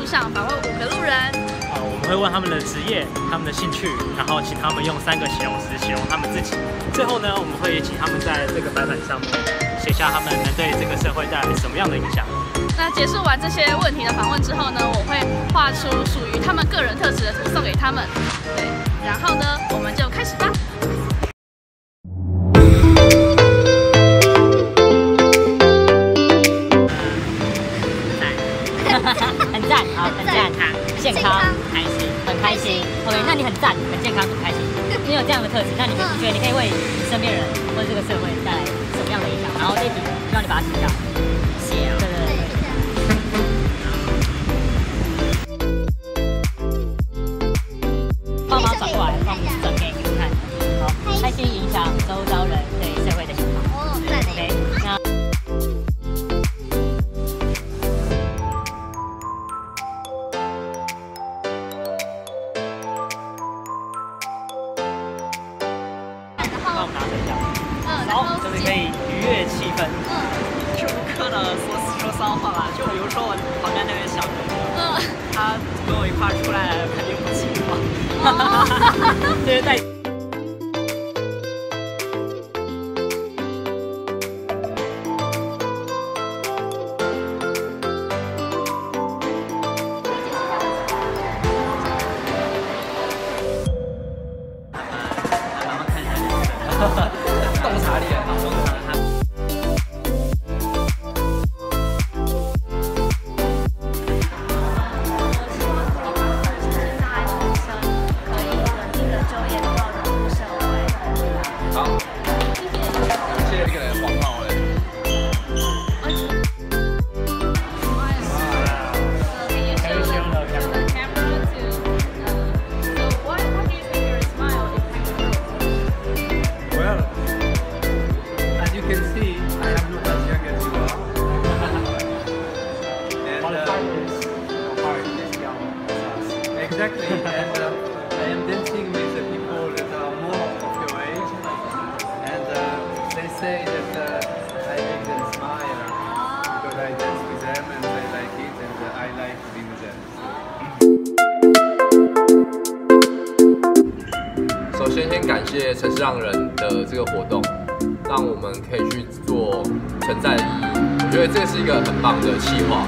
路上访问五个路人。啊我们会问他们的职业他们的兴趣然后请他们用三个形容词形容他们自己。最后呢我们会请他们在这个白板上面写下他们能对这个社会带来什么样的影响。那结束完这些问题的访问之后呢我会画出属于他们个人特质的图送给他们。那你很赞，很健康，很开心。你有这样的特质，那你觉得你可以为你身边人或者这个社会带来什么样的影响？然后这题希望你把它写下。写啊。可以愉悦气氛，嗯，是无课的说说骚话吧，就比如说我旁边那位小哥哥，嗯，他跟我一块出来肯定不寂寞，哈哈哈哈哈，这是带。Bye. 首先，先感谢城市让人的这个活动，让我们可以去做存在的意义。我觉得这是一个很棒的企划。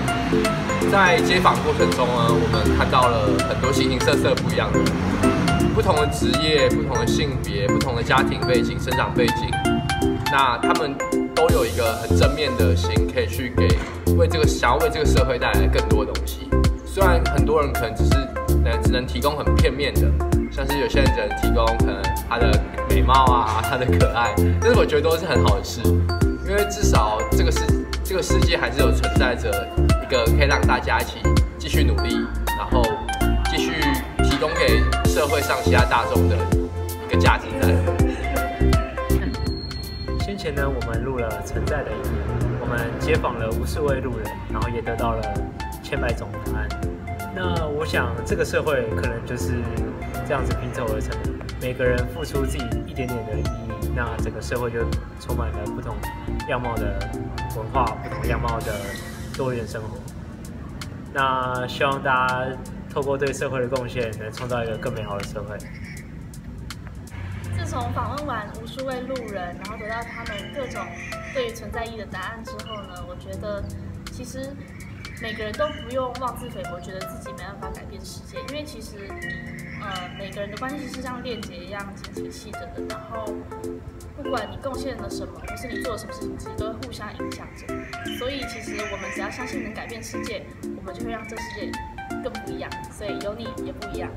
在街访过程中呢，我们看到了很多形形色色不一样的，不同的职业、不同的性别、不同的家庭背景、生长背景，那他们都有一个很正面的心，可以去给为这个想要为这个社会带来更多的东西。虽然很多人可能只是能只能提供很片面的，像是有些人只能提供可能他的美貌啊、他的可爱，但是我觉得都是很好的事，因为至少这个世这个世界还是有存在着一。个可以让大家一起继续努力，然后继续提供给社会上其他大众的一个价值在。先前呢，我们录了《存在的意义》，我们接访了无数位路人，然后也得到了千百种答案。那我想，这个社会可能就是这样子拼凑而成，每个人付出自己一点点的意义，那整个社会就充满了不同样貌的文化，不同样貌的。多元生活，那希望大家透过对社会的贡献，能创造一个更美好的社会。从访问完无数位路人，然后得到他们各种对于存在意义的答案之后呢，我觉得其实每个人都不用妄自菲薄，觉得自己没办法改变世界，因为其实。呃，每个人的关系是像链接一样紧紧系着的，然后不管你贡献了什么，或是你做了什么事情，其实都会互相影响着。所以其实我们只要相信能改变世界，我们就会让这世界更不一样。所以有你也不一样。